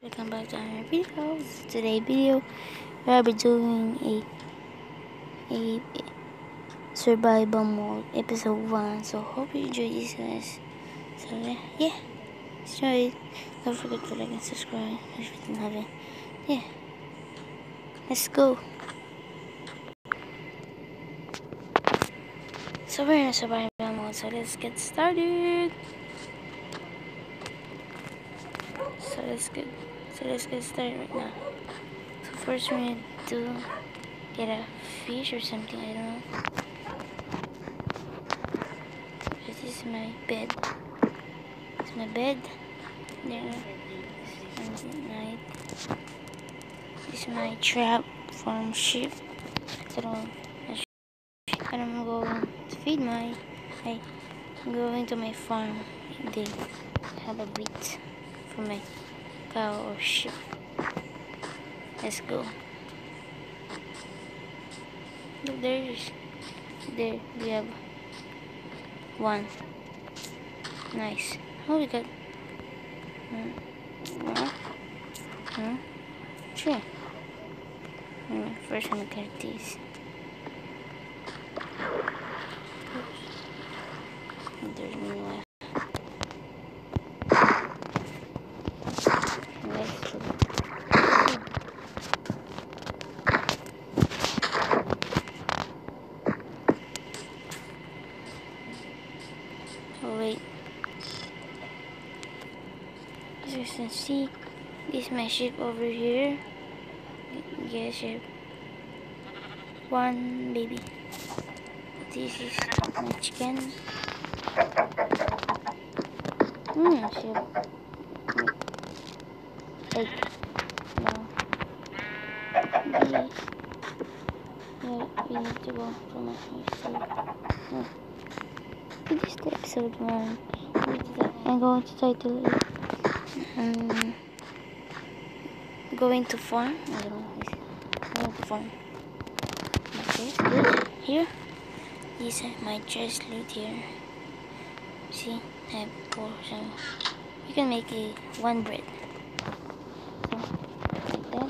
Welcome back to another video. Today video we'll be doing a a survival mode episode 1 so hope you enjoy this guys. So yeah try it don't forget to like and subscribe if you didn't have it. Yeah. Let's go. So we're in a survival mode. So let's get started. So let's get so let's get started right now. So first we need to get a fish or something, I don't know. This is my bed. It's my bed. There night. This is my trap from sheep. Don't and I'm going to feed my I, I'm going to my farm. They have a bit for my or sheep. Let's go. There is there we have one. Nice. Oh, we got one, one, one, three. Mm, first, I'm gonna get these. Oops. There's one left. Oh wait. As you can see, this is my ship over here. Yes, sheep. One baby. This is my chicken. Hmm, sheep. Egg. No. We, we need to go from my sheep. No this is the episode one. I'm going to title it um, Going to Farm. I don't know. Going to Farm. Okay, good. Are my chest loot here. See, I have four. You can make a one bread. So like that.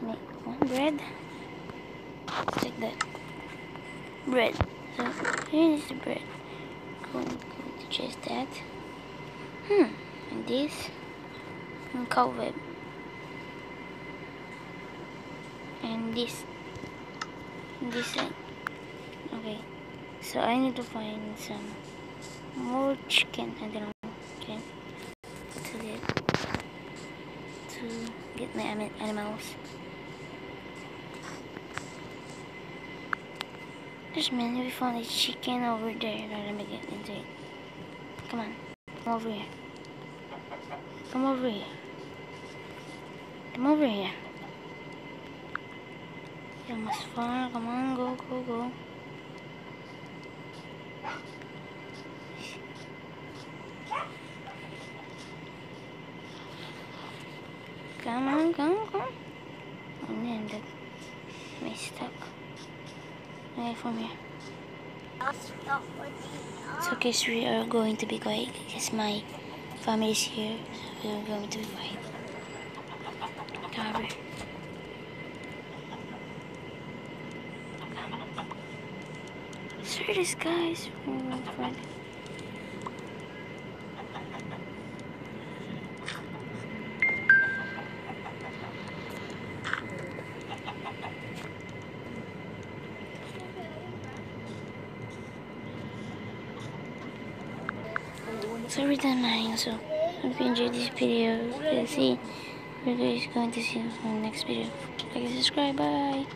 Make one bread. Just that. Bread. So here is the bread going, to chase that. Hmm, and this and cobweb. And this and this side. Okay. So I need to find some more chicken. I don't know. Okay. To get to get my animals. There's many. We found a chicken over there. Now let me get into it. Come on. Come over here. Come over here. Come over here. You almost far. Come on. Go, go, go. Come on, come, come. And then that may stuck. Okay, from here. So, we are going to be quiet because my family is here. So, we are going to be quiet. Cover. Sorry, this guys. Front. So we're done mining, so if you enjoyed this video, we'll see, we're going to see you on the next video. Like and subscribe, bye!